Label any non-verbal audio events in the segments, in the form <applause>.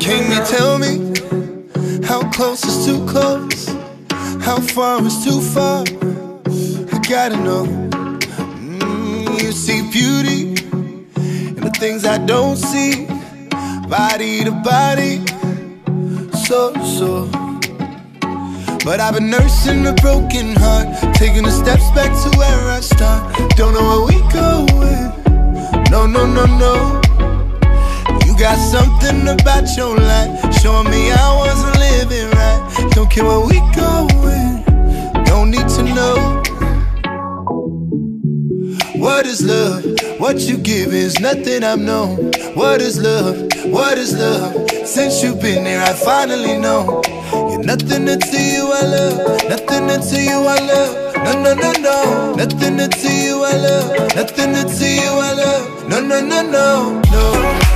Can you tell me how close is too close? How far is too far? I gotta know. Mm, you see beauty in the things I don't see, body to body, so so. But I've been nursing a broken heart, taking the steps back to where I start. Don't know where we going. No, no, no, no. You got something about your life showing me I wasn't living right. Don't care where we going, don't need to know. What is love? What you give is nothing I've known. What is love? What is love? Since you've been here, I finally know. You're nothing until you I love. Nothing until you I love. No, no, no, no. Nothing until you I love. Nothing until you I love. No, no, no, no, no.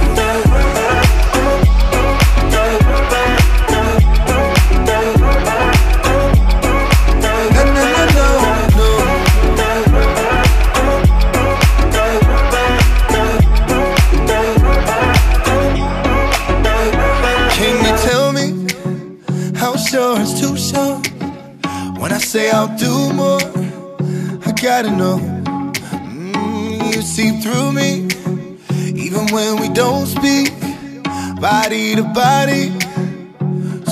Body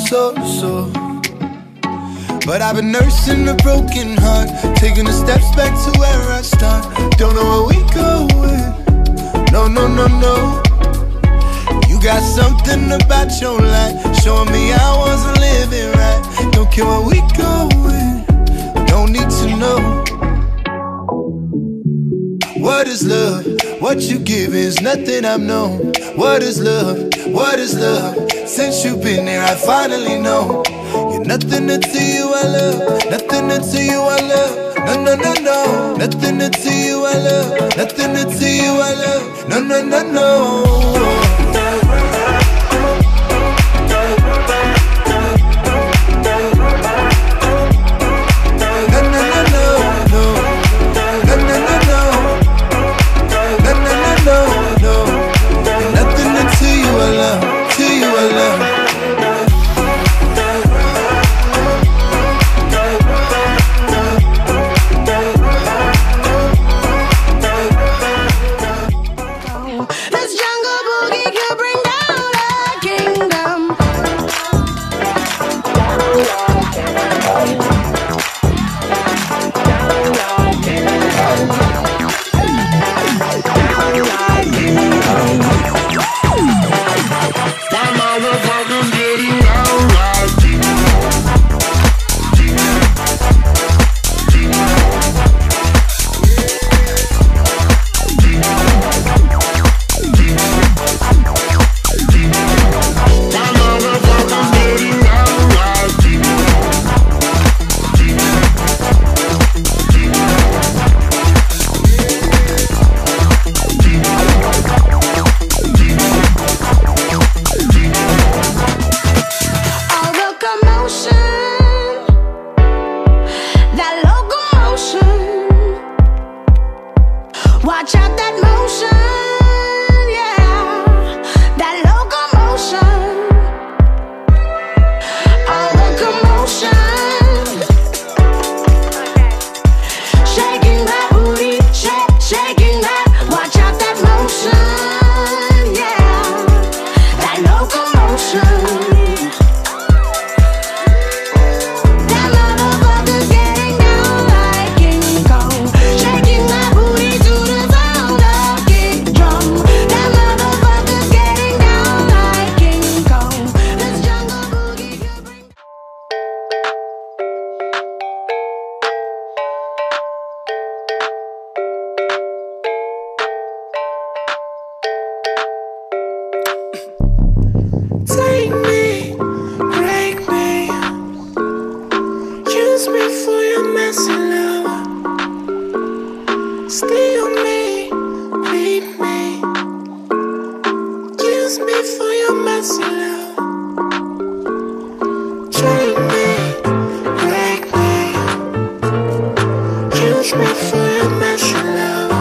so so. But I've been nursing a broken heart, taking the steps back to where I start. Don't know where we going. No, no, no, no. You got something about your life showing me I wasn't living right. Don't care where we going, don't need to know. What is love? What you give is nothing I've known. What is love? What is love? Since you've been here, I finally know. You're nothing until you I love. Nothing until you I love. No, no, no, no. Nothing until you I love. Nothing until you I love. No, no, no. No, Christmas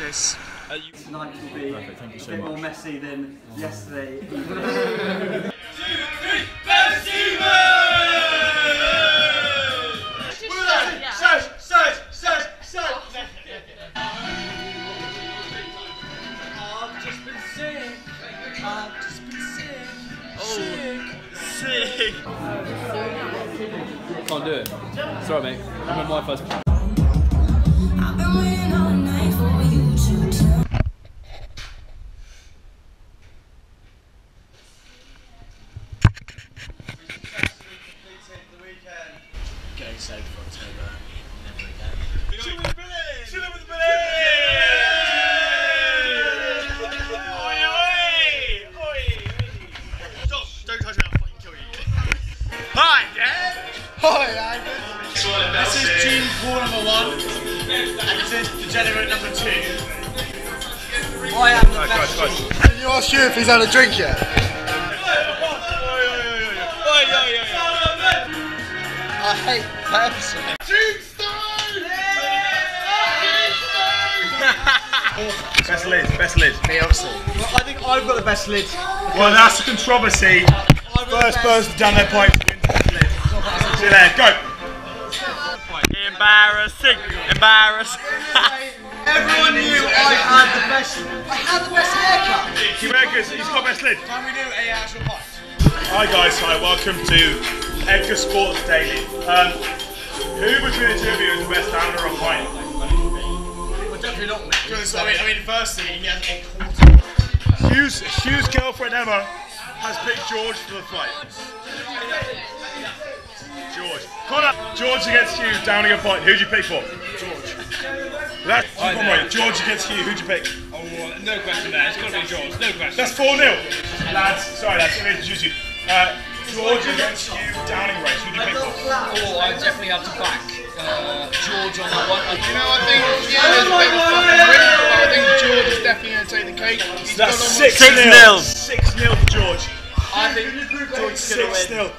analysis. Tonight will be Perfect, thank you so a bit more messy than yesterday. <laughs> Getting saved for October. Never again. Chill with Billy! Chill with Billy! Stop! Don't touch me, I'll fucking kill you. Hi, Dad! Hi, Angus! This is Gene Paul number one, and this is Degenerate number two. I am the best. Did you ask you if he's had a drink yet? I hate Pepsi. Best lid, best lid. Me, obviously. I think I've got the best lid. Well, that's the controversy. First person down their pipe wins best lid. See you there, go! Embarrassing, embarrassing. <laughs> Everyone knew I had the best. I had the best haircut. He reckons he's got best lid. Can we do a actual pot? Hi guys, hi, welcome to Edgar Sports Daily. Um, who between the two of you is the best downer on? Well, definitely not me. I mean, I mean, firstly, he has a quarter. Hugh's, Hugh's girlfriend Emma has picked George for the fight. George. Connor, George against Hugh, downing a pint. Who'd you pick for? George. That's one point. George against Hugh. Who'd you pick? Oh, no question there. It's got to be George. No question. That's 4 0. Lads, sorry, lads, let me introduce you. Uh, George against Hugh, downing race. Who'd you pick for? Oh, I definitely have to back uh, George on that one. You know, I think yeah, there's a bit of fucking ring, but I think George is definitely going to take the cake. He's That's got on 6 Six 0. nil. 6 0 for George. I think George's gonna 6 win. 0.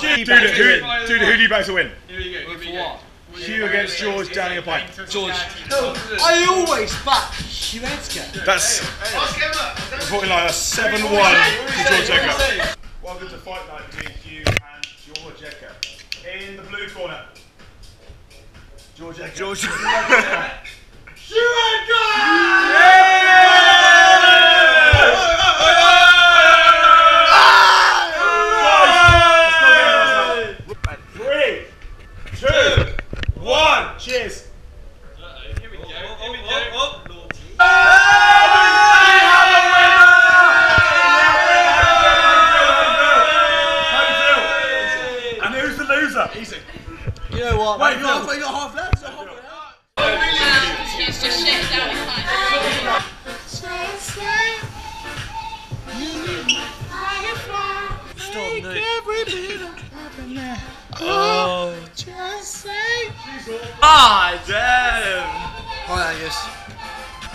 Dude, who, dude, who do you back to win? For what? Hugh against George, downing a pint. George. I always back Hugh Edgar. That's reporting like a 7 1 to George Ecker. Welcome to Fight Night between Hugh and George Ecker. In the blue corner, George Ecker. George. Three, <laughs> Ah, damn! Hi Angus,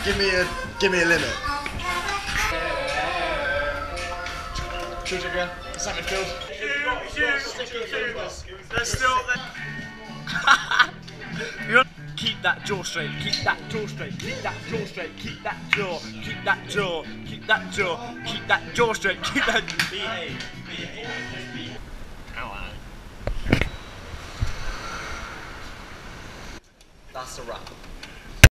give me a give me a limit. George again. Sam midfield. There's still. <laughs> You keep that jaw straight, keep that jaw straight, keep that jaw straight, keep that jaw, keep that jaw, keep that jaw, keep that jaw straight, keep that. Behave, behave. Ow, That's a wrap.